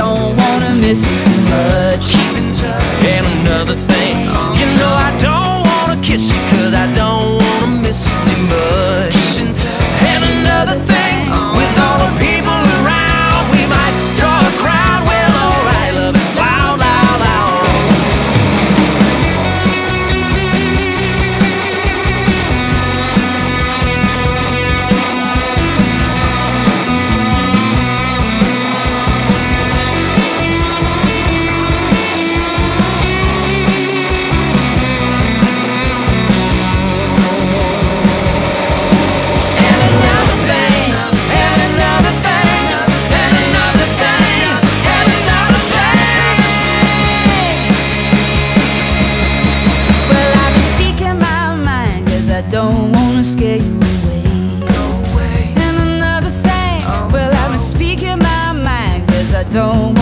don't wanna miss it too much. don't wanna scare you away. And another thing, oh. well, I've been speaking my I don't